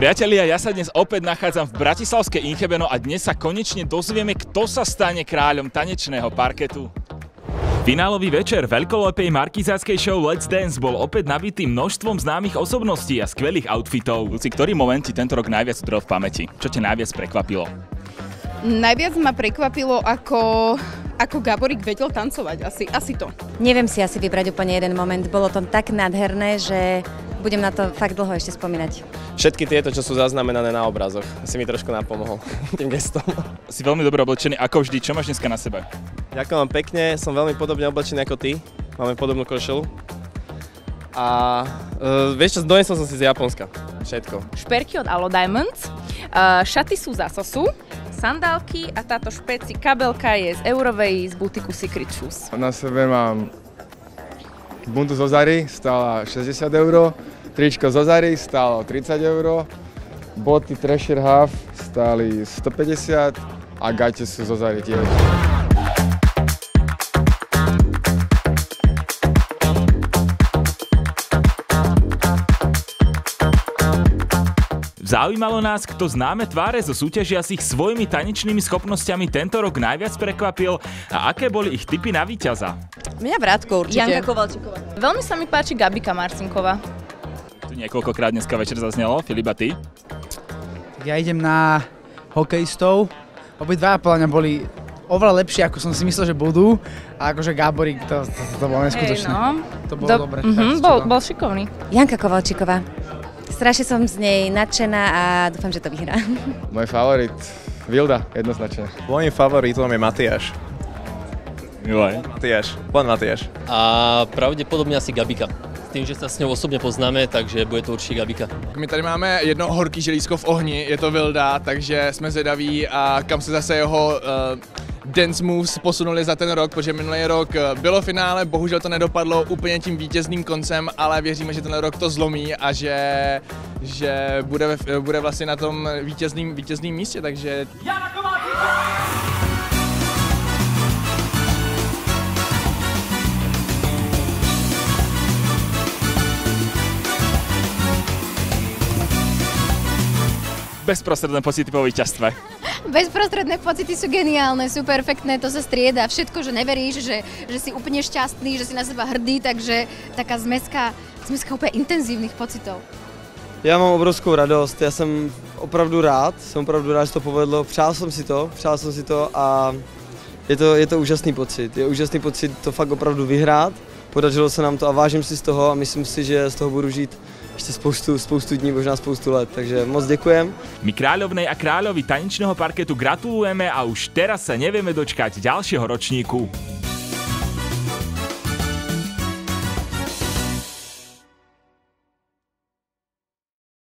Priatelia, ja sa dnes opäť nachádzam v Bratislavskej Inchebeno a dnes sa konečne dozvieme, kto sa stane kráľom tanečného parketu. Finálový večer veľkolepej markizáckej show Let's Dance bol opäť nabitý množstvom známych osobností a skvelých outfitov. Luci, ktorý moment ti tento rok najviac udrel v pamäti? Čo ťa najviac prekvapilo? Najviac ma prekvapilo, ako, ako Gaborik vedel tancovať. Asi, asi to. Neviem si asi vybrať úplne jeden moment. Bolo to tak nádherné, že budem na to fakt dlho ešte spomínať. Všetky tieto, čo sú zaznamenané na obrazoch, si mi trošku napomohol tým gestom. Si veľmi dobre oblečený, ako vždy. Čo máš dneska na sebe? Ďakujem vám pekne, som veľmi podobne oblečený ako ty. Máme podobnú košelu. A uh, vieš čo, donesol som si z Japonska. Všetko. Šperky od Alo Diamonds, uh, šaty sú z Asosu, sandálky a táto špeci kabelka je z Eurovej z butiku Secret Shoes. Na sebe mám bundu zo Zary, stála 60 eur, tričko zo Zary stálo 30 eur, boty Thrasher Half stáli 150 a gate sú zo Zary tiež. Zaujímalo nás, kto známe tváre zo súťažia si svojimi tanečnými schopnosťami tento rok najviac prekvapil a aké boli ich typy na víťaza. Mňa Vrátko určite. Janka Kovalčíková. Veľmi sa mi páči Gabika Marcinková. Tu niekoľkokrát dneska večer zaznelo. Filipa, ty? Tak ja idem na hokejistov. Obidva podľa mňa boli oveľa lepšie, ako som si myslel, že budú. A akože Gáborík, to, to, to, to bolo neskutočné. Hej, no. To bolo Do, dobre. mhm, čo bol, bol šikovný. Janka Kovalčíková. Strašne som z nej nadšená a dúfam, že to vyhrá. Môj favorit, Vilda, jednoznačne. Mojím favoritom je Matiáš. Milé. Matiáš, pán Matiáš. A pravděpodobně asi Gabika. S tím, že se s ňou osobně poznáme, takže bude to určitě Gabika. My tady máme jedno horký želízko v ohni, je to Vilda, takže jsme zvědaví a kam se zase jeho uh, dance moves posunuli za ten rok, protože minulý rok eh, bylo finále, bohužel to nedopadlo úplně tím vítězným koncem, ale věříme, že ten rok to zlomí a že, že bude, bude vlastně na tom vítězným, vítězným místě, takže Bezprostredné pocity po víťazstve. Bezprostredné pocity sú geniálne, sú perfektné, to sa strieda. Všetko, že neveríš, že, že si úplne šťastný, že si na seba hrdý, takže taká zmeska, zmeska úplne intenzívnych pocitov. Já mám obrovskou radost, já jsem opravdu rád, jsem opravdu rád, že to povedlo, přál jsem si to, přál jsem si to a je to, je to úžasný pocit, je úžasný pocit to fakt opravdu vyhrát, podařilo se nám to a vážím si z toho a myslím si, že z toho budu žít ještě spoustu, spoustu dní, možná spoustu let, takže moc děkujem. My kráľovnej a kráľovi tanečného parketu gratulujeme a už teraz sa nevieme dočkať ďalšieho ročníku.